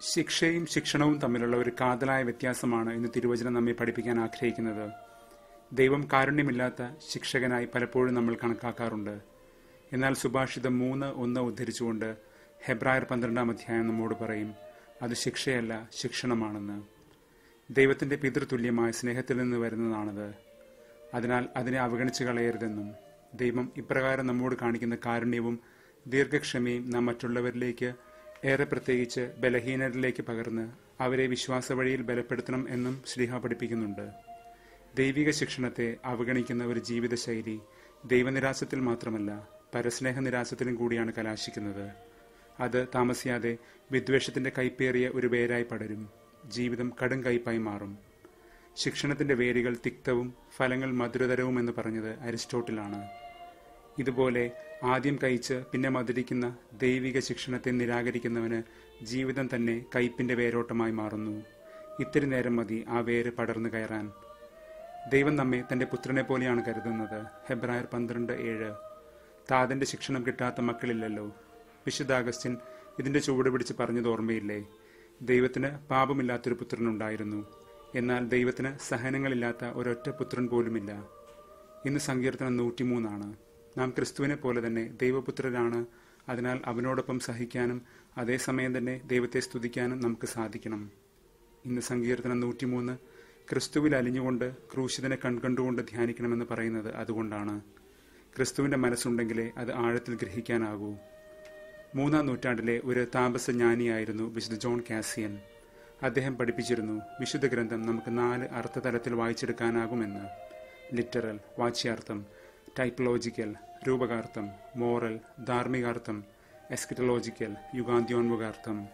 ശിക്ഷയും ശിക്ഷണവും തമ്മിലുള്ള ഒരു കാതലായ വ്യത്യാസമാണ് ഇന്ന് തിരുവചനം നമ്മെ പഠിപ്പിക്കാൻ ആഗ്രഹിക്കുന്നത്. ദൈവം കാരുണ്യമില്ലാത്ത ശിക്ഷകനായി പലപ്പോഴും നമ്മൾ കണക്കാക്കാറുണ്ട്. എന്നാൽ സുഭാഷിതം മൂന്ന് ഒന്ന് ഉദ്ധരിച്ചുകൊണ്ട് ഹെബ്രായർ പന്ത്രണ്ടാം അധ്യായം നമ്മോട് പറയും അത് ശിക്ഷയല്ല ശിക്ഷണമാണെന്ന്. ദൈവത്തിന്റെ പിതൃതുല്യമായ സ്നേഹത്തിൽ നിന്ന് വരുന്നതാണത്. അതിനാൽ അതിനെ അവഗണിച്ചു കളയരുതെന്നും ദൈവം ഇപ്രകാരം നമ്മോട് കാണിക്കുന്ന കാരുണ്യവും ദീർഘക്ഷമയും നാം മറ്റുള്ളവരിലേക്ക് ഏറെ പ്രത്യേകിച്ച് ബലഹീനരിലേക്ക് പകർന്ന് അവരെ വിശ്വാസ വഴിയിൽ ബലപ്പെടുത്തണം എന്നും ശ്രീഹ പഠിപ്പിക്കുന്നുണ്ട്. ദൈവിക ശിക്ഷണത്തെ അവഗണിക്കുന്ന ഒരു ജീവിതശൈലി ദൈവനിരാശത്തിൽ മാത്രമല്ല പരസ്നേഹ നിരാശത്തിലും കൂടിയാണ് കലാശിക്കുന്നത്. അത് താമസിയാതെ വിദ്വേഷത്തിന്റെ കൈപ്പേറിയ ഒരു വേരായി പടരും. ജീവിതം കടും കയ്പായി മാറും. ശിക്ഷണത്തിന്റെ വേരുകൾ തിക്തവും ഫലങ്ങൾ മധുരതരവും എന്ന് പറഞ്ഞത് അരിസ്റ്റോട്ടിലാണ്. ഇതുപോലെ ആദ്യം കഴിച്ച് പിന്നെ മധുരിക്കുന്ന ദൈവിക ശിക്ഷണത്തെ നിരാകരിക്കുന്നവന് ജീവിതം തന്നെ കയ്പിന്റെ വേരോട്ടമായി മാറുന്നു. ഇത്തിരി നേരം മതി ആ വേര് പടർന്നു കയറാൻ. ദൈവം നമ്മെ തന്റെ പുത്രനെ പോലെയാണ് കരുതുന്നത്. ഹെബ്രായർ പന്ത്രണ്ട് ഏഴ്. താതന്റെ ശിക്ഷണം കിട്ടാത്ത മക്കളില്ലല്ലോ. വിശുദ്ധ അഗസ്റ്റിൻ ഇതിന്റെ ചുവട് പിടിച്ച് പറഞ്ഞത് ഓർമ്മയില്ലേ? ദൈവത്തിന് പാപമില്ലാത്തൊരു പുത്രനുണ്ടായിരുന്നു. എന്നാൽ ദൈവത്തിന് സഹനങ്ങളില്ലാത്ത ഒരൊറ്റ പുത്രൻ പോലുമില്ല. ഇന്ന് സങ്കീർത്തനം നൂറ്റിമൂന്നാണ്. നാം ക്രിസ്തുവിനെ പോലെ തന്നെ ദൈവപുത്രരാണ്. അതിനാൽ അവനോടൊപ്പം സഹിക്കാനും അതേസമയം തന്നെ ദൈവത്തെ സ്തുതിക്കാനും നമുക്ക് സാധിക്കണം. ഇന്ന് സങ്കീർത്തനം നൂറ്റിമൂന്ന്. ക്രിസ്തുവിൽ അലിഞ്ഞുകൊണ്ട് ക്രൂശിതനെ കൺകണ്ടുകൊണ്ട് ധ്യാനിക്കണമെന്ന് പറയുന്നത് അതുകൊണ്ടാണ്. ക്രിസ്തുവിന്റെ മനസ്സുണ്ടെങ്കിലേ അത് ആഴത്തിൽ ഗ്രഹിക്കാനാകൂ. മൂന്നാം നൂറ്റാണ്ടിലെ ഒരു താപസജ്ഞാനിയായിരുന്നു വിശുദ്ധ ജോൺ കാസിയൻ. അദ്ദേഹം പഠിപ്പിച്ചിരുന്നു വിശുദ്ധ ഗ്രന്ഥം നമുക്ക് നാല് അർത്ഥതലത്തിൽ വായിച്ചെടുക്കാനാകുമെന്ന്. ലിറ്ററൽ വാച്യാർത്ഥം ടൈപ്പലോജിക്കൽ രൂപകാർത്ഥം മോറൽ ധാർമ്മികാർത്ഥം എസ്കിറ്റലോജിക്കൽ യുഗാന്ത്യോന്മുഖാർത്ഥം.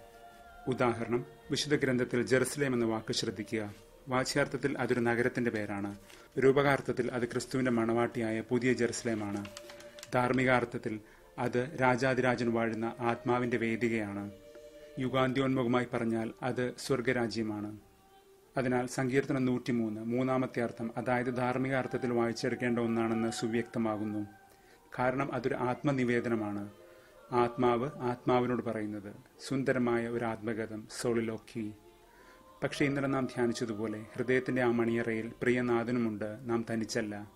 ഉദാഹരണം വിശുദ്ധ ഗ്രന്ഥത്തിൽ ജെറുസലേം എന്ന വാക്ക് ശ്രദ്ധിക്കുക. വാച്യാർത്ഥത്തിൽ അതൊരു നഗരത്തിന്റെ പേരാണ്. രൂപകാർത്ഥത്തിൽ അത് ക്രിസ്തുവിന്റെ മണവാട്ടിയായ പുതിയ ജെറുസലേമാണ്. ധാർമ്മികാർത്ഥത്തിൽ അത് രാജാതിരാജൻ വാഴുന്ന ആത്മാവിന്റെ വേദികയാണ്. യുഗാന്ത്യോന്മുഖമായി പറഞ്ഞാൽ അത് സ്വർഗരാജ്യമാണ് അതിനാൽ സങ്കീർത്തനം നൂറ്റിമൂന്ന് മൂന്നാമത്തെ അർത്ഥം അതായത് ധാർമ്മിക അർത്ഥത്തിൽ വായിച്ചെടുക്കേണ്ട ഒന്നാണെന്ന് സുവ്യക്തമാകുന്നു. കാരണം അതൊരു ആത്മനിവേദനമാണ്. ആത്മാവ് ആത്മാവിനോട് പറയുന്നത് സുന്ദരമായ ഒരു ആത്മഗതം സോളിലോക്കി. പക്ഷെ ഇന്നലെ നാം ധ്യാനിച്ചതുപോലെ ഹൃദയത്തിന്റെ ആ മണിയറയിൽ പ്രിയനാഥനുമുണ്ട് നാം തനിച്ചല്ല.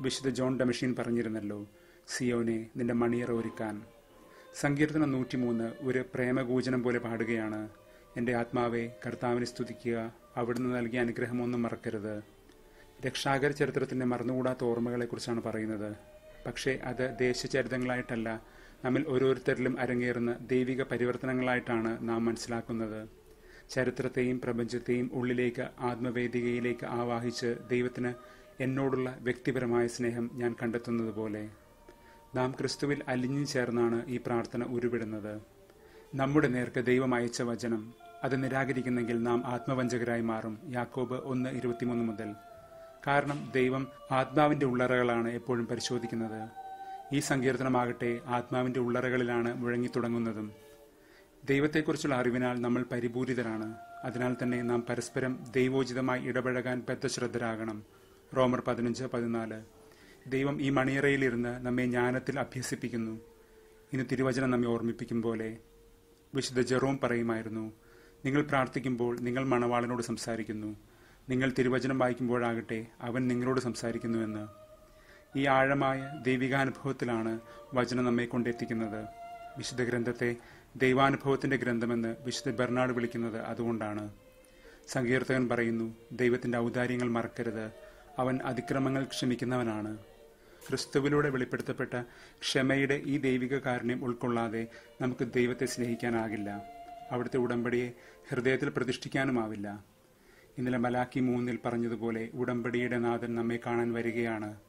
വിശുദ്ധ ജോൺ ഡമഷീൻ പറഞ്ഞിരുന്നല്ലോ സിയോനെ നിന്റെ മണിയറ ഒരുക്കാൻ. സങ്കീർത്തനം നൂറ്റിമൂന്ന് ഒരു പ്രേമകൂചനം പോലെ പാടുകയാണ്. എന്റെ ആത്മാവെ കർത്താവിനെ സ്തുതിക്കുക അവിടുന്ന് നൽകിയ അനുഗ്രഹമൊന്നും മറക്കരുത്. രക്ഷാകര ചരിത്രത്തിന്റെ മറന്നുകൂടാത്ത ഓർമ്മകളെക്കുറിച്ചാണ് പറയുന്നത്. പക്ഷേ അത് ദേശചരിതങ്ങളായിട്ടല്ല നമ്മിൽ ഓരോരുത്തരിലും അരങ്ങേറുന്ന ദൈവിക പരിവർത്തനങ്ങളായിട്ടാണ് നാം മനസ്സിലാക്കുന്നത്. ചരിത്രത്തെയും പ്രപഞ്ചത്തെയും ഉള്ളിലേക്ക് ആത്മവേദികയിലേക്ക് ആവാഹിച്ച് ദൈവത്തിന് എന്നോടുള്ള വ്യക്തിപരമായ സ്നേഹം ഞാൻ കണ്ടെത്തുന്നത് പോലെ നാം ക്രിസ്തുവിൽ അലിഞ്ഞു ചേർന്നാണ് ഈ പ്രാർത്ഥന ഉരുവിടുന്നത്. നമ്മുടെ നേർക്ക് ദൈവം അയച്ച വചനം അത് നിരാകരിക്കുന്നെങ്കിൽ നാം ആത്മവഞ്ചകരായി മാറും. യാക്കോബ് ഒന്ന് ഇരുപത്തിമൂന്ന് മുതൽ. കാരണം ദൈവം ആത്മാവിന്റെ ഉള്ളറകളാണ് എപ്പോഴും പരിശോധിക്കുന്നത്. ഈ സങ്കീർത്തനമാകട്ടെ ആത്മാവിന്റെ ഉള്ളറകളിലാണ് മുഴങ്ങി തുടങ്ങുന്നതും. ദൈവത്തെക്കുറിച്ചുള്ള അറിവിനാൽ നമ്മൾ പരിപൂരിതരാണ്. അതിനാൽ തന്നെ നാം പരസ്പരം ദൈവോചിതമായി ഇടപഴകാൻ ബദ്ധശ്രദ്ധരാകണം. റോമർ പതിനഞ്ച് പതിനാല്. ദൈവം ഈ മണിയറയിലിരുന്ന് നമ്മെ ജ്ഞാനത്തിൽ അഭ്യസിപ്പിക്കുന്നു. ഇന്ന് തിരുവചനം നമ്മെ ഓർമ്മിപ്പിക്കും പോലെ. വിശുദ്ധ ജെറോം പറയുമായിരുന്നു നിങ്ങൾ പ്രാർത്ഥിക്കുമ്പോൾ നിങ്ങൾ മണവാളനോട് സംസാരിക്കുന്നു. നിങ്ങൾ തിരുവചനം വായിക്കുമ്പോഴാകട്ടെ അവൻ നിങ്ങളോട് സംസാരിക്കുന്നുവെന്ന് ഈ ആഴമായ ദൈവികാനുഭവത്തിലാണ് വചനം നമ്മെ കൊണ്ടെത്തിക്കുന്നത്. വിശുദ്ധ ഗ്രന്ഥത്തെ ദൈവാനുഭവത്തിന്റെ ഗ്രന്ഥമെന്ന് വിശുദ്ധ ബെർണാഡ് വിളിക്കുന്നത് അതുകൊണ്ടാണ്. സങ്കീർത്തകൻ പറയുന്നു ദൈവത്തിന്റെ ഔദാര്യങ്ങൾ മറക്കരുത്. അവൻ അതിക്രമങ്ങൾ ക്ഷമിക്കുന്നവനാണ്. ക്രിസ്തുവിലൂടെ വെളിപ്പെടുത്തപ്പെട്ട ക്ഷമയുടെ ഈ ദൈവിക കാരുണ്യം ഉൾക്കൊള്ളാതെ നമുക്ക് ദൈവത്തെ സ്നേഹിക്കാനാകില്ല. അവിടുത്തെ ഉടമ്പടിയെ ഹൃദയത്തിൽ പ്രതിഷ്ഠിക്കാനുമാവില്ല. ഇന്നലെ മലാക്കി മൂന്നിൽ പറഞ്ഞതുപോലെ ഉടമ്പടിയുടെ നാഥൻ നമ്മെ കാണാൻ വരികയാണ്.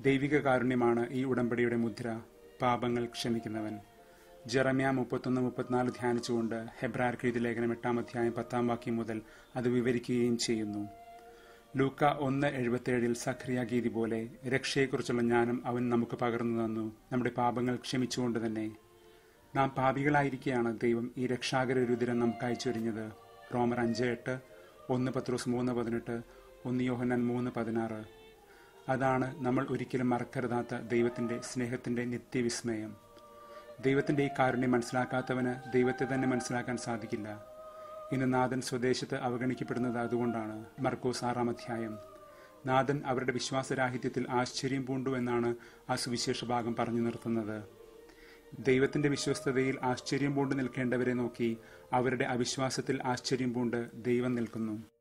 ദൈവിക കാരുണ്യമാണ് ഈ ഉടമ്പടിയുടെ മുദ്ര. പാപങ്ങൾ ക്ഷമിക്കുന്നവൻ. ജെറമ്യ മുപ്പത്തൊന്ന് മുപ്പത്തിനാല് ധ്യാനിച്ചുകൊണ്ട് ഹെബ്രാർക്ക് എഴുതി ലേഖനം എട്ടാം അധ്യായം പത്താം വാക്യം മുതൽ അത് വിവരിക്കുകയും ചെയ്യുന്നു. ലൂക്ക ഒന്ന് എഴുപത്തിയേഴിൽ സഖ്രിയ ഗീതി പോലെ രക്ഷയെക്കുറിച്ചുള്ള ജ്ഞാനം അവൻ നമുക്ക് പകർന്നു തന്നു. നമ്മുടെ പാപങ്ങൾ ക്ഷമിച്ചുകൊണ്ട് തന്നെ നാം പാപികളായിരിക്കെയാണ് ദൈവം ഈ രക്ഷാകര രുതിരം നമുക്ക് അയച്ചൊരിഞ്ഞത് റോമർ അഞ്ച് എട്ട് ഒന്ന് പത്രോസ് മൂന്ന് പതിനെട്ട് ഒന്ന് യോഹനൻ മൂന്ന് പതിനാറ്. അതാണ് നമ്മൾ ഒരിക്കലും മറക്കരുതാത്ത ദൈവത്തിന്റെ സ്നേഹത്തിന്റെ നിത്യവിസ്മയം. ദൈവത്തിന്റെ ഈ കാരുണ്യം മനസ്സിലാക്കാത്തവന് ദൈവത്തെ തന്നെ മനസ്സിലാക്കാൻ സാധിക്കില്ല. ഇന്ന് നാഥൻ സ്വദേശത്ത് അവഗണിക്കപ്പെടുന്നത് അതുകൊണ്ടാണ്. മർക്കോസ് ആറാം അധ്യായം. നാഥൻ അവരുടെ വിശ്വാസരാഹിത്യത്തിൽ ആശ്ചര്യം പൂണ്ടു എന്നാണ് ആ സുവിശേഷ ഭാഗം പറഞ്ഞു നിർത്തുന്നത്. ദൈവത്തിന്റെ വിശ്വസ്തതയിൽ ആശ്ചര്യം പൂണ്ട് നിൽക്കേണ്ടവരെ നോക്കി അവരുടെ അവിശ്വാസത്തിൽ ആശ്ചര്യം പൂണ്ട് ദൈവം നിൽക്കുന്നു.